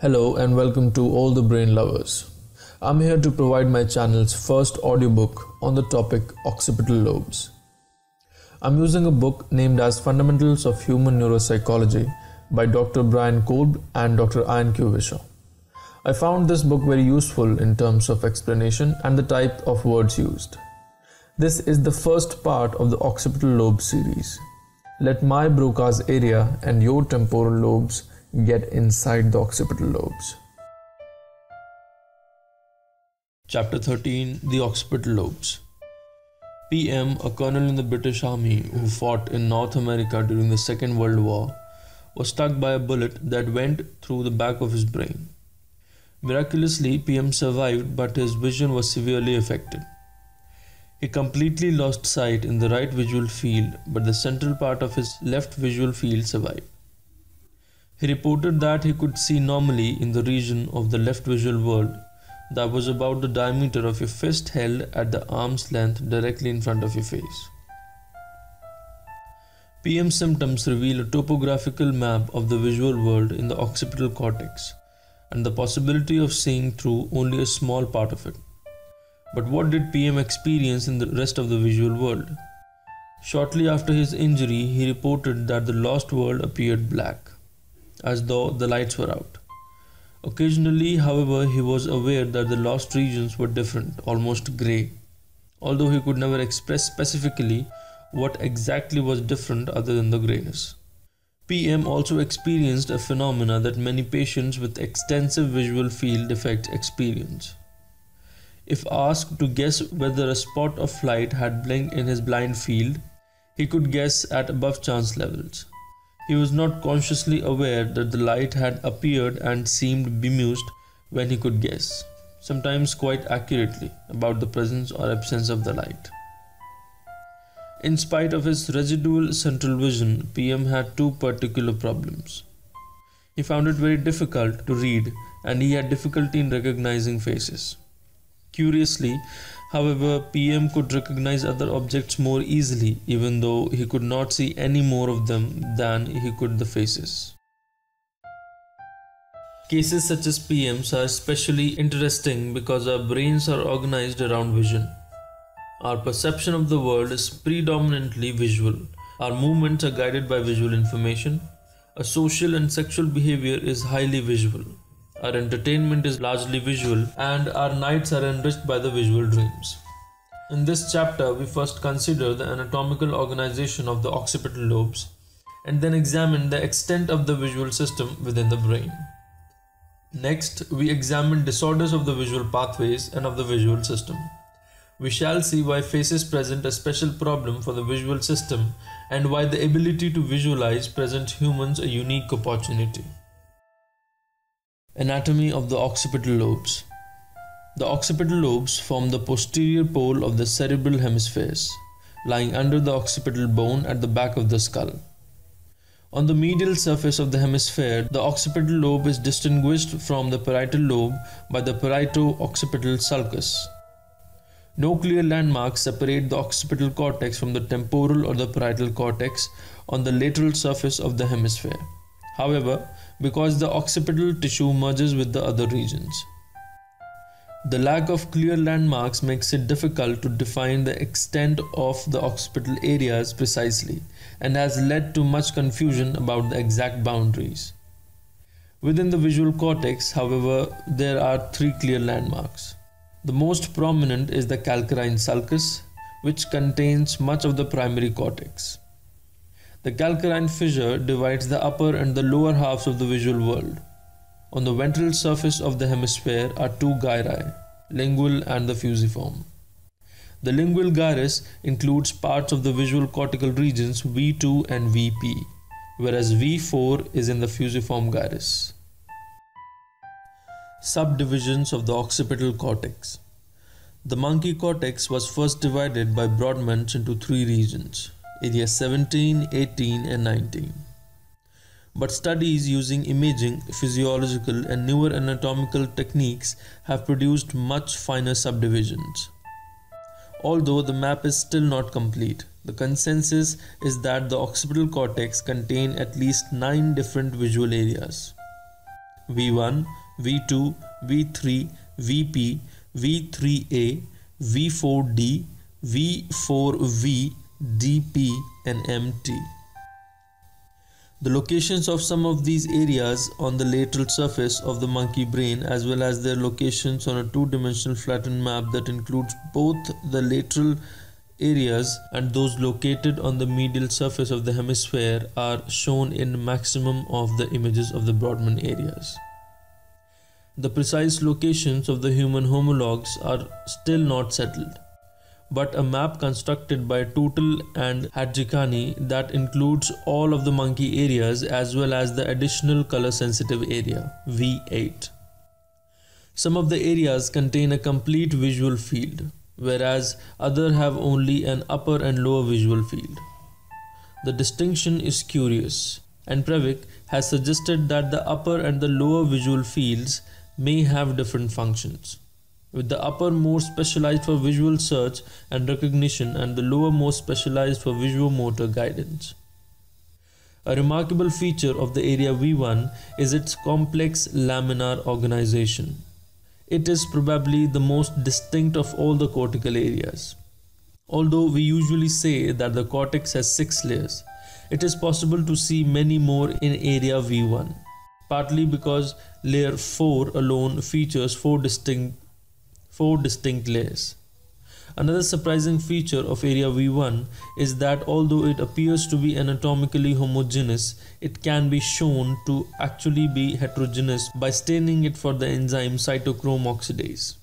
Hello and welcome to all the brain lovers. I'm here to provide my channel's first audiobook on the topic occipital lobes. I'm using a book named as Fundamentals of Human Neuropsychology by Dr. Bryan Kolb and Dr. Ian Q. Whishaw. I found this book very useful in terms of explanation and the type of words used. This is the first part of the occipital lobe series. Let my Broca's area and your temporal lobes get inside the occipital lobes. Chapter 13 The Occipital Lobes PM, a colonel in the British Army who fought in North Africa during the Second World War, was struck by a bullet that went through the back of his brain. Miraculously, PM survived, but his vision was severely affected. He completely lost sight in the right visual field, but the central part of his left visual field survived. He reported that he could see normally in the region of the left visual world that was about the diameter of your fist held at the arm's length directly in front of your face. PM symptoms reveal a topographical map of the visual world in the occipital cortex and the possibility of seeing through only a small part of it. But what did PM experience in the rest of the visual world? Shortly after his injury, he reported that the lost world appeared black as though the lights were out. Occasionally, however, he was aware that the lost regions were different, almost grey, although he could never express specifically what exactly was different other than the greyness. PM also experienced a phenomena that many patients with extensive visual field defects experience. If asked to guess whether a spot of light had blinked in his blind field, he could guess at above chance levels. He was not consciously aware that the light had appeared and seemed bemused when he could guess, sometimes quite accurately, about the presence or absence of the light. In spite of his residual central vision, PM had two particular problems. He found it very difficult to read and he had difficulty in recognizing faces. Curiously, However, PM could recognize other objects more easily, even though he could not see any more of them than he could the faces. Cases such as PMs are especially interesting because our brains are organized around vision. Our perception of the world is predominantly visual. Our movements are guided by visual information. Our social and sexual behavior is highly visual. Our entertainment is largely visual, and our nights are enriched by the visual dreams. In this chapter, we first consider the anatomical organization of the occipital lobes and then examine the extent of the visual system within the brain. Next, we examine disorders of the visual pathways and of the visual system. We shall see why faces present a special problem for the visual system and why the ability to visualize presents humans a unique opportunity. Anatomy of the occipital lobes. The occipital lobes form the posterior pole of the cerebral hemispheres, lying under the occipital bone at the back of the skull. On the medial surface of the hemisphere, the occipital lobe is distinguished from the parietal lobe by the parieto-occipital sulcus. No clear landmarks separate the occipital cortex from the temporal or the parietal cortex on the lateral surface of the hemisphere. However, because the occipital tissue merges with the other regions. The lack of clear landmarks makes it difficult to define the extent of the occipital areas precisely and has led to much confusion about the exact boundaries. Within the visual cortex, however, there are three clear landmarks. The most prominent is the calcarine sulcus, which contains much of the primary cortex. The calcarine fissure divides the upper and the lower halves of the visual world. On the ventral surface of the hemisphere are two gyri, lingual and the fusiform. The lingual gyrus includes parts of the visual cortical regions V2 and VP, whereas V4 is in the fusiform gyrus. Subdivisions of the occipital cortex. The monkey cortex was first divided by Brodmann into three regions area 17, 18, and 19. But studies using imaging, physiological, and newer anatomical techniques have produced much finer subdivisions. Although the map is still not complete, the consensus is that the occipital cortex contains at least nine different visual areas. V1, V2, V3, VP, V3A, V4D, V4V, DP, and MT. The locations of some of these areas on the lateral surface of the monkey brain, as well as their locations on a two dimensional flattened map that includes both the lateral areas and those located on the medial surface of the hemisphere, are shown in maximum of the images of the Brodmann areas. The precise locations of the human homologs are still not settled but a map constructed by Tootell and Hadjikhani that includes all of the monkey areas as well as the additional color sensitive area V8. Some of the areas contain a complete visual field, whereas other have only an upper and lower visual field. The distinction is curious, and Previc has suggested that the upper and the lower visual fields may have different functions with the upper more specialized for visual search and recognition and the lower more specialized for visual motor guidance. A remarkable feature of the area V1 is its complex laminar organization. It is probably the most distinct of all the cortical areas. Although we usually say that the cortex has six layers, it is possible to see many more in area V1, partly because layer 4 alone features four distinct four distinct layers. Another surprising feature of area V1 is that although it appears to be anatomically homogeneous, it can be shown to actually be heterogeneous by staining it for the enzyme cytochrome oxidase,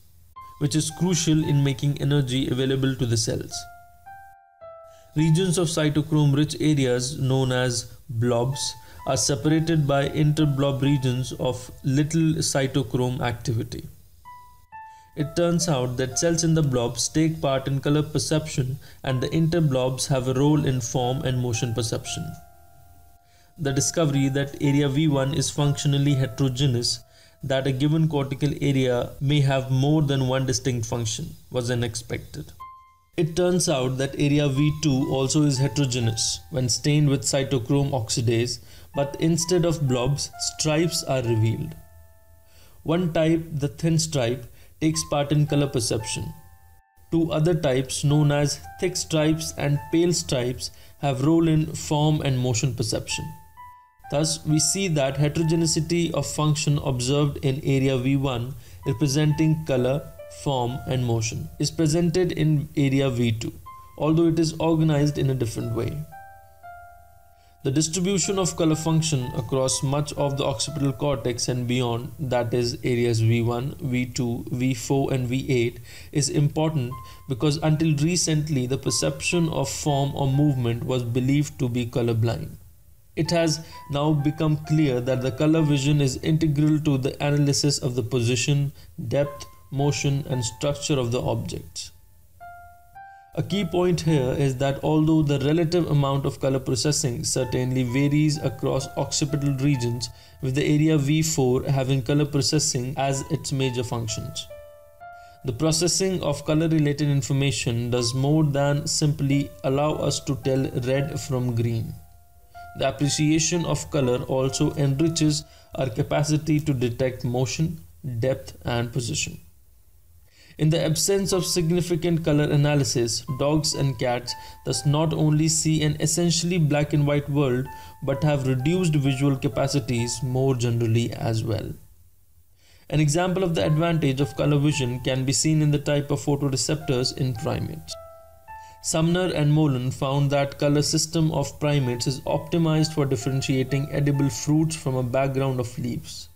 which is crucial in making energy available to the cells. Regions of cytochrome rich areas known as blobs are separated by interblob regions of little cytochrome activity. It turns out that cells in the blobs take part in color perception and the interblobs have a role in form and motion perception. The discovery that area V1 is functionally heterogeneous, that a given cortical area may have more than one distinct function, was unexpected. It turns out that area V2 also is heterogeneous when stained with cytochrome oxidase, but instead of blobs, stripes are revealed. One type, the thin stripe, takes part in color perception. Two other types known as thick stripes and pale stripes have role in form and motion perception. Thus, we see that heterogeneity of function observed in area V1 representing color, form and motion is presented in area V2, although it is organized in a different way. The distribution of color function across much of the occipital cortex and beyond, that is, areas V1, V2, V4, and V8, is important because until recently the perception of form or movement was believed to be colorblind. It has now become clear that the color vision is integral to the analysis of the position, depth, motion, and structure of the objects. A key point here is that although the relative amount of color processing certainly varies across occipital regions, with the area V4 having color processing as its major functions. The processing of color related information does more than simply allow us to tell red from green. The appreciation of color also enriches our capacity to detect motion, depth, and position. In the absence of significant color analysis, dogs and cats thus not only see an essentially black and white world but have reduced visual capacities more generally as well. An example of the advantage of color vision can be seen in the type of photoreceptors in primates. Sumner and Mollon found that color system of primates is optimized for differentiating edible fruits from a background of leaves.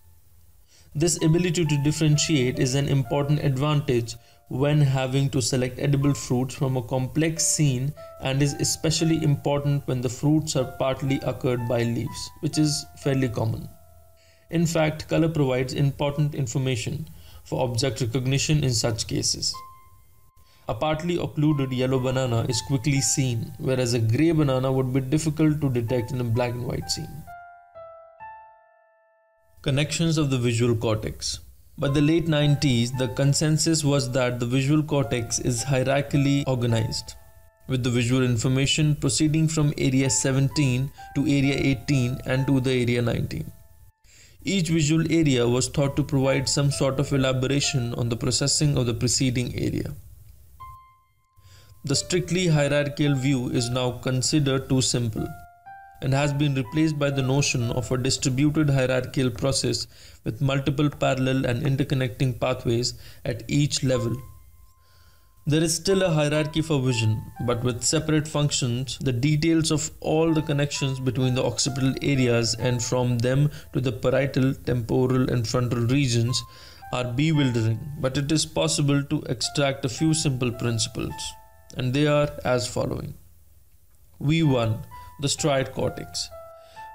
This ability to differentiate is an important advantage when having to select edible fruits from a complex scene and is especially important when the fruits are partly occluded by leaves, which is fairly common. In fact, color provides important information for object recognition in such cases. A partly occluded yellow banana is quickly seen, whereas a grey banana would be difficult to detect in a black and white scene. Connections of the visual cortex. By the late 90s, the consensus was that the visual cortex is hierarchically organized, with the visual information proceeding from area 17 to area 18 and to the area 19. Each visual area was thought to provide some sort of elaboration on the processing of the preceding area. The strictly hierarchical view is now considered too simple and has been replaced by the notion of a distributed hierarchical process with multiple parallel and interconnecting pathways at each level. There is still a hierarchy for vision, but with separate functions, the details of all the connections between the occipital areas and from them to the parietal, temporal, and frontal regions are bewildering, but it is possible to extract a few simple principles, and they are as following. V1 the striate cortex.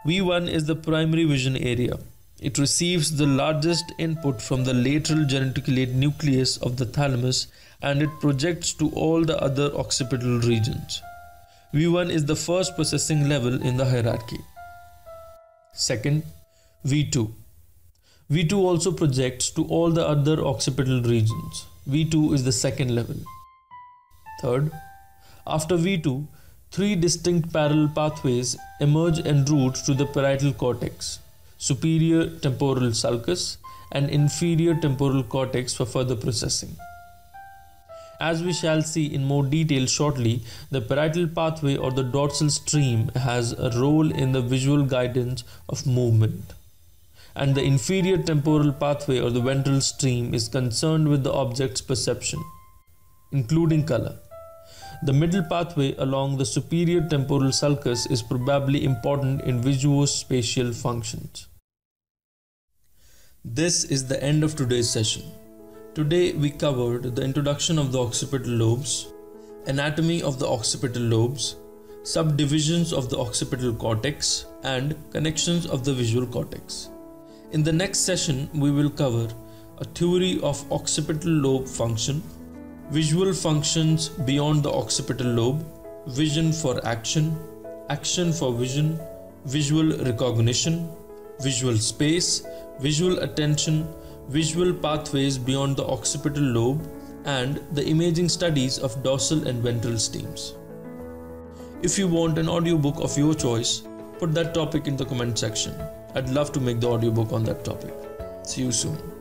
V1 is the primary vision area. It receives the largest input from the lateral geniculate nucleus of the thalamus and it projects to all the other occipital regions. V1 is the first processing level in the hierarchy. Second, V2. V2 also projects to all the other occipital regions. V2 is the second level. Third, after V2, three distinct parallel pathways emerge en route to the parietal cortex, superior temporal sulcus, and inferior temporal cortex for further processing. As we shall see in more detail shortly, the parietal pathway or the dorsal stream has a role in the visual guidance of movement. And the inferior temporal pathway or the ventral stream is concerned with the object's perception, including color. The middle pathway along the superior temporal sulcus is probably important in visuospatial functions. This is the end of today's session. Today we covered the introduction of the occipital lobes, anatomy of the occipital lobes, subdivisions of the occipital cortex, and connections of the visual cortex. In the next session, we will cover a theory of occipital lobe function, visual functions beyond the occipital lobe, vision for action, action for vision, visual recognition, visual space, visual attention, visual pathways beyond the occipital lobe, and the imaging studies of dorsal and ventral streams. If you want an audiobook of your choice, put that topic in the comment section. I'd love to make the audiobook on that topic. See you soon.